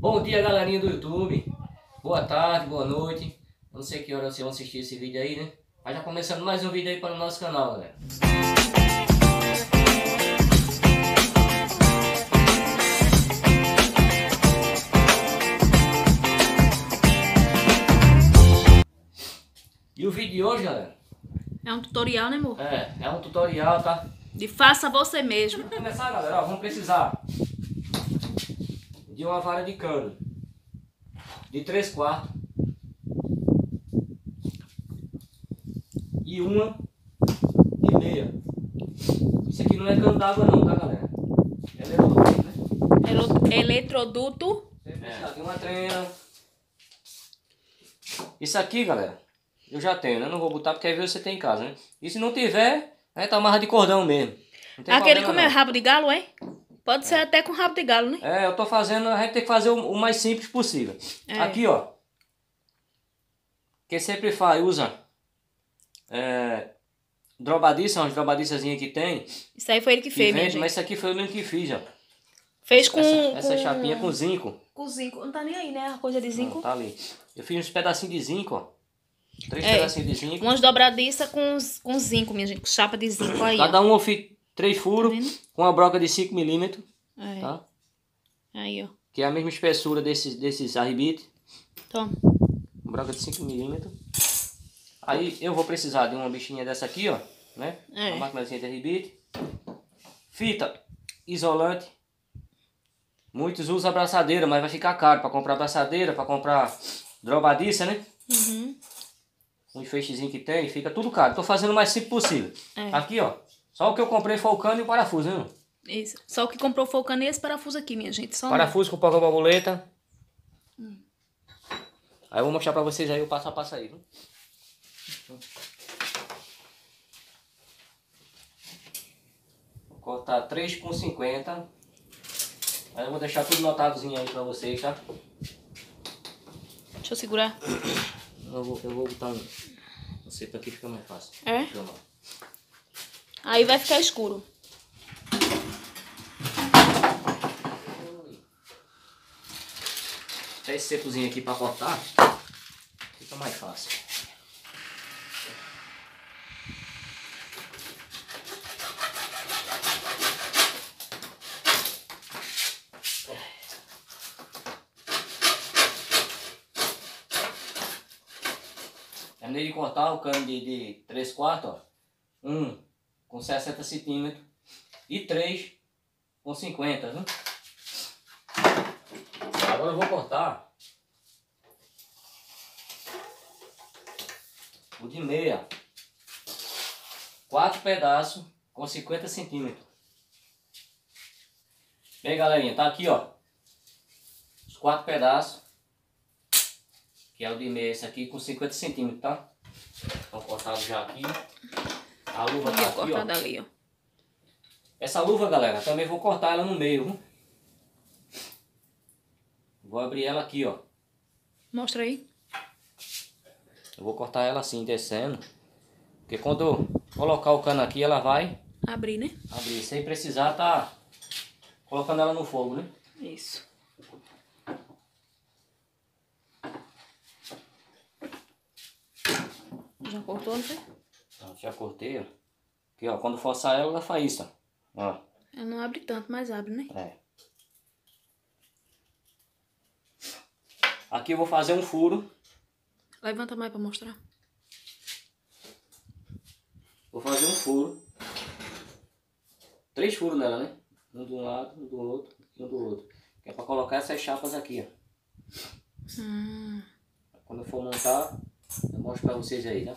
Bom dia, galerinha do YouTube. Boa tarde, boa noite. Não sei que hora vocês vão assistir esse vídeo aí, né? Mas já começando mais um vídeo aí para o nosso canal, galera. E o vídeo de hoje, galera? É um tutorial, né, amor? É, é um tutorial, tá? De faça você mesmo. Pra começar, galera, ó, vamos precisar de uma vara de cano de 3 quartos e uma de meia. Isso aqui não é cano d'água não, tá, galera? É eletroduto, né? Elo- Eletroduto. É, uma trena. Isso aqui, galera, eu já tenho, né? Não vou botar porque às vezes você tem em casa, né? E se não tiver, aí tá amarra de cordão mesmo. Aquele como é rabo de galo, é? Pode ser até com rabo de galo, né? É, eu tô fazendo, a gente tem que fazer o, o mais simples possível. É. Aqui, ó. Quem sempre faz, usa é, drobadiça, umas drobadiçazinhas que tem, Isso aí foi ele que que fez, vende, gente. mas isso aqui foi eu mesmo que fiz, ó. Fez com... essa, essa com... chapinha com zinco. Com zinco. Não tá nem aí, né? A coisa de Não, zinco. tá ali. Eu fiz uns pedacinhos de zinco, ó. Três É. pedacinhos de zinco. Umas dobradiças com, com zinco, minha gente. Com chapa de zinco aí. Cada um eu fiz três furos Tá com uma broca de 5mm, É. tá? Aí, ó. Que é a mesma espessura desses, desses arribites. Toma. broca de 5mm. Aí eu vou precisar de uma bichinha dessa aqui, ó, né? É. Uma maquinazinha de rebite. Fita isolante. Muitos usam abraçadeira, mas vai ficar caro para comprar abraçadeira, para comprar drobadiça, né? Uhum. Um feixezinho que tem, fica tudo caro. Tô fazendo o mais simples possível. É. Aqui, ó. Só o que eu comprei foi o cano e o parafuso, né? irmão? Isso. Só o que comprou foi o cano e esse parafuso aqui, minha gente. Só. Parafuso com porca borboleta. Aí eu vou mostrar pra vocês aí o passo a passo aí, viu? Vou cortar 3 com 50. Aí eu vou deixar tudo notadozinho aí pra vocês, tá? Deixa eu segurar. Eu vou, eu vou botar um... Não sei, pra aqui fica mais fácil. É? Aí vai ficar escuro. Até esse secozinho aqui pra cortar, fica mais fácil. Terminei de cortar o cano de, de 3 quartos, ó. Um com 60 centímetros e três com 50, viu? Agora eu vou cortar o de meia. Quatro pedaços com 50 centímetros. Bem, galerinha, tá aqui, ó. Os quatro pedaços. Que é o de meia, esse aqui com 50 centímetros, tá? Estão cortados já aqui. A luva tá aqui, ó. ó. Essa luva, galera, também vou cortar ela no meio, viu? Vou abrir ela aqui, ó. Mostra aí. Eu vou cortar ela assim, descendo. Porque quando eu colocar o cano aqui, ela vai Abrir, né? abrir. Sem precisar tá colocando ela no fogo, né? Isso. Já cortou, não foi? Então, já cortei, ó. Aqui, ó. Quando forçar ela, ela faz isso, ó. Ela não abre tanto, mas abre, né? É. Aqui eu vou fazer um furo. Levanta mais pra mostrar. Vou fazer um furo. Três furos nela, né? Um de um lado, um do outro e um do outro. Que é pra colocar essas chapas aqui, ó. Hum. Quando eu for montar, eu mostro pra vocês aí, tá?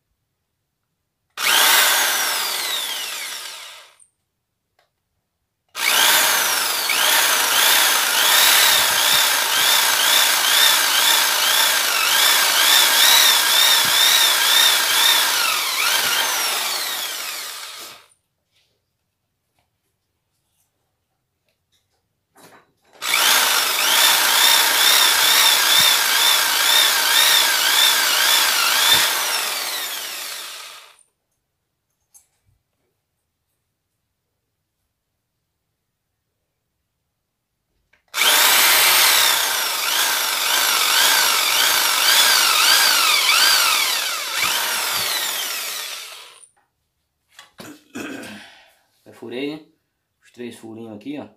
três furinhos aqui, ó.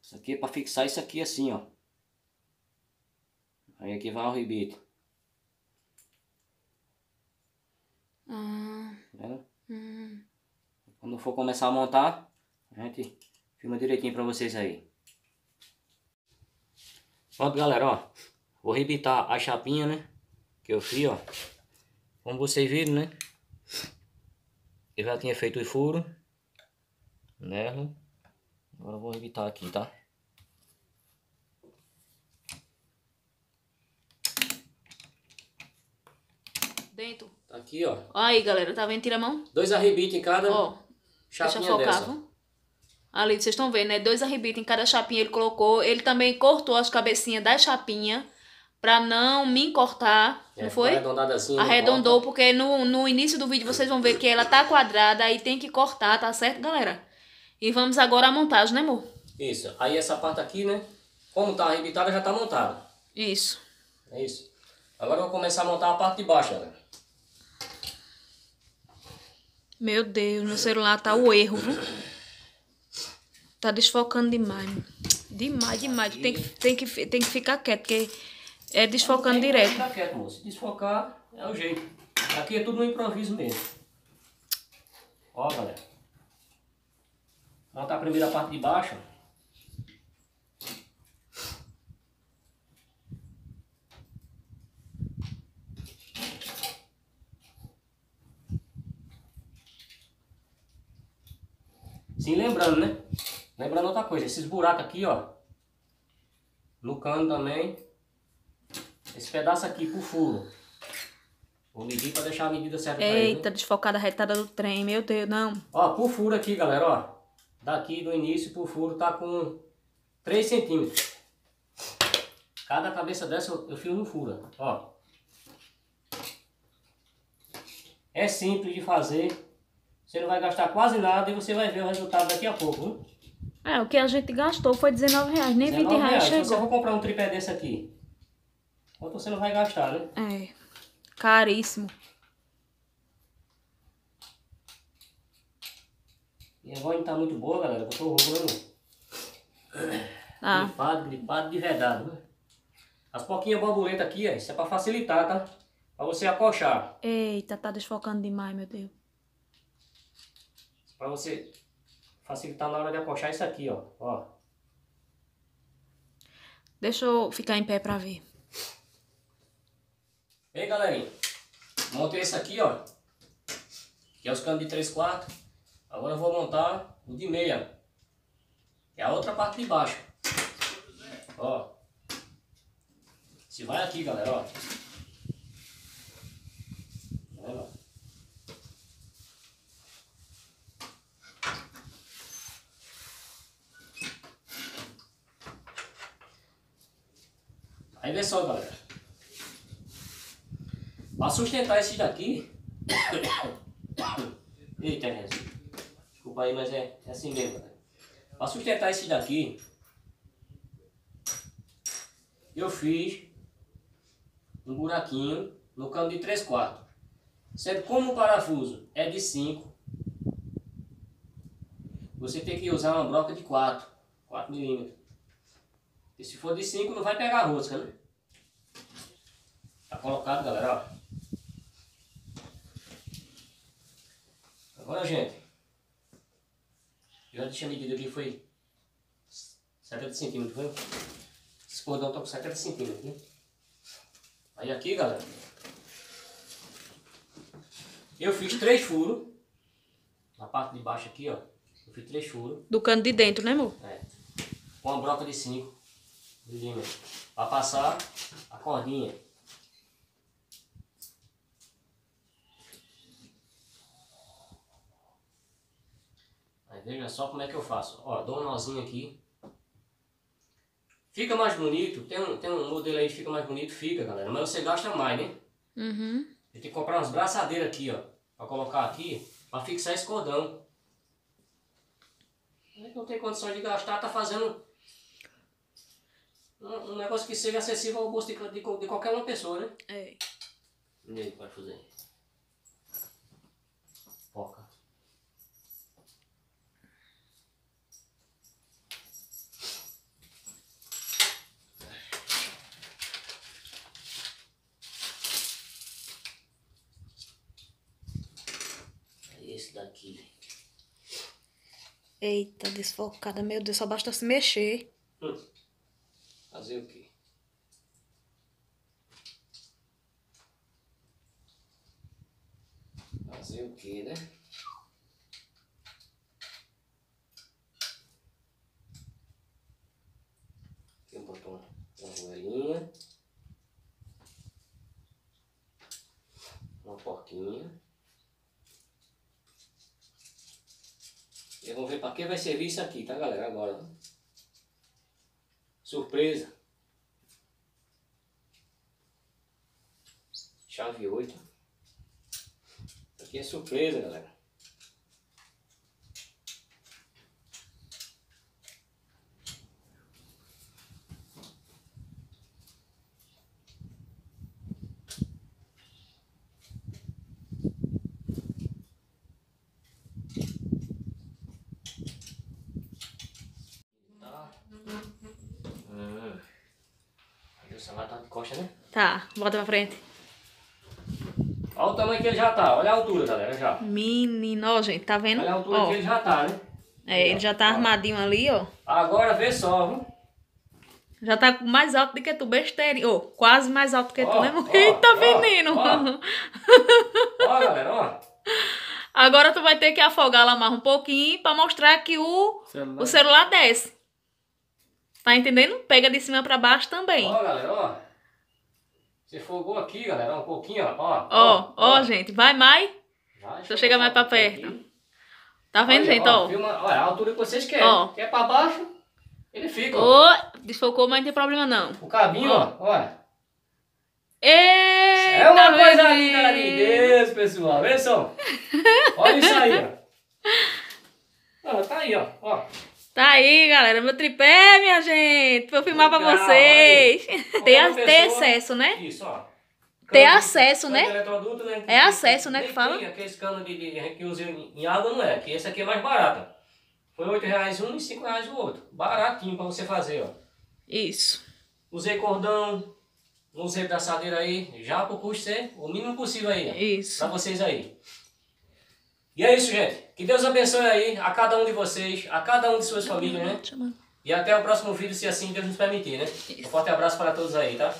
Isso aqui é pra fixar isso aqui assim, ó. Aí aqui vai o rebite. Ah, Tá hum. Quando for começar a montar, a gente filma direitinho pra vocês aí. Pronto, galera, ó. Vou rebitar a chapinha, né? Que eu fiz, ó. Como vocês viram, né? Eu já tinha feito o furo. Nela. Agora eu vou rebitar aqui, tá? Dentro. Tá aqui, ó. Aí, galera, tá vendo? Tira a mão. Dois arrebites em cada Ó, deixa eu chapinha focar, dessa. Ali, vocês estão vendo, né? Dois arrebitos em cada chapinha ele colocou. Ele também cortou as cabecinhas das chapinhas pra não me cortar, É, não foi? Arredondada assim. Arredondou, porque no, no início do vídeo vocês vão ver que ela tá quadrada, aí tem que cortar, tá certo, galera? E vamos agora à montagem, né, amor? Isso. Aí essa parte aqui, né? Como tá arrebitada, já tá montada. Isso. É isso. Agora eu vou começar a montar a parte de baixo, galera. Meu Deus, meu celular tá o erro, viu? Tá desfocando demais. Demais, demais. Tem que, tem, que, tem que ficar quieto, porque é desfocando tem direto. como Ficar quieto, moço. Se desfocar, é o jeito. Aqui é tudo no improviso mesmo. Ó, galera. Montar a primeira parte de baixo. Sim, lembrando, né? Lembrando outra coisa, esses buracos aqui, ó. No cano também. Esse pedaço aqui pro furo. Vou medir pra deixar a medida certa pra ele. Eita, desfocada retada do trem. Meu Deus, não. Ó, pro furo aqui, galera, ó. Daqui do início pro furo tá com 3 centímetros. Cada cabeça dessa eu, eu fiz um furo, ó. É simples de fazer. Você não vai gastar quase nada e você vai ver o resultado daqui a pouco, viu? É, o que a gente gastou foi 19 reais. Nem 20 19 reais Se você chegou. for comprar um tripé desse aqui, quanto você não vai gastar, né? É. Caríssimo. E a voz não tá muito boa, galera, eu tô roubando. Ah, Gripado, gripado de verdade, né? As pouquinhas borboletas aqui, ó, isso é pra facilitar, tá? Pra você acochar. eita, tá desfocando demais, meu Deus. Pra você facilitar na hora de acochar isso aqui, ó. ó. Deixa eu ficar em pé pra ver. E aí, galerinha. Montei esse aqui, ó. Que é os canos de 3 quartos. Agora eu vou montar o de meia. Que é a outra parte de baixo. Ó. Se vai aqui, galera, ó. Tá? Aí vê só, galera. Pra sustentar esse daqui. Eita, gente. Desculpa aí, mas é, é assim mesmo, galera. Pra sustentar esse daqui. Eu fiz um buraquinho no cano de 3 quartos. Sendo como o parafuso é de 5, você tem que usar uma broca de 4, 4 milímetros. E se for de 5 não vai pegar a rosca, né? Tá colocado, galera, ó. Agora, gente, eu já tinha medido aqui, foi 70 centímetros, foi? Esse cordão tá com 70 centímetros, né? Aí aqui, galera, eu fiz três furos, na parte de baixo aqui, ó, eu fiz três furos, Do cano de dentro, né, amor? é, com uma broca de 5 milímetros, para passar a cordinha. Veja só como é que eu faço. Ó, dou um nozinho aqui. Fica mais bonito, tem um, tem um modelo aí que fica mais bonito, fica galera, mas você gasta mais, né? Uhum. Tem que comprar umas braçadeiras aqui, ó. Pra colocar aqui, pra fixar esse cordão. Não tem condição de gastar, tá fazendo um, um negócio que seja acessível ao bolso de, de, de qualquer uma pessoa, né? É. E aí, vai fazer? Eita, desfocada. Meu Deus, só basta se mexer. Hum. Fazer o quê? Fazer o quê, né? Aqui boto uma, uma joelhinha. Uma porquinha. E vamos ver para que vai servir isso aqui, tá galera? Agora. Surpresa. Chave 8. Isso aqui é surpresa, galera. Tá. Hum. Cadê o celular tá de costa, né? Tá, bota pra frente. Olha o tamanho que ele já tá. Olha a altura, galera, já. Menino, ó, gente, tá vendo? Olha a altura Ó, que ele já tá, né? é, ele já tá armadinho ali, ó. Agora vê só, viu? Já tá mais alto do que tu, besteira. Ô, quase mais alto que tu, Ó, né? ó, Eita, veneno! ó. Ó, galera, ó. Agora tu vai ter que afogar lá mais um pouquinho pra mostrar que o, Celular. o celular desce. Tá entendendo? Pega de cima pra baixo também. Ó, galera, ó. Você fogou aqui, galera, um pouquinho, ó. Ó, Ó, ó, gente, vai mais. Vai, Deixa eu chegar mais pra perto. aqui. Tá vendo, Olha, gente? Ó. Filma, olha, a altura que vocês querem. Ó. Quer pra baixo, ele fica. ó. Ô, desfocou, mas não tem problema não. O cabinho, ó, olha. Eita, É uma coisa linda de Deus, pessoal. Vê só. Olha isso aí, ó. Ó, tá aí, ó. ó. Tá aí, galera. Meu tripé, minha gente. Pra eu filmar pra Legal, vocês. Ter, aí. ter Pessoa- acesso, né? Isso, ó. Ter Cano- acesso, cano né? eletroduto, né? É acesso, né, que fala? tem Aqueles canos de, de, que usa em, em água não é. Que esse aqui é mais barato. Foi 8 reais um e 5 reais o outro. Baratinho pra você fazer, ó. Isso. Usei cordão, não usei braçadeira aí, já pro custo ser o mínimo possível aí, ó, Isso. pra vocês aí. E é isso, gente. Que Deus abençoe aí a cada um de vocês, a cada um de suas famílias, né? E até o próximo vídeo, se assim Deus nos permitir, né? Um forte abraço para todos aí, tá?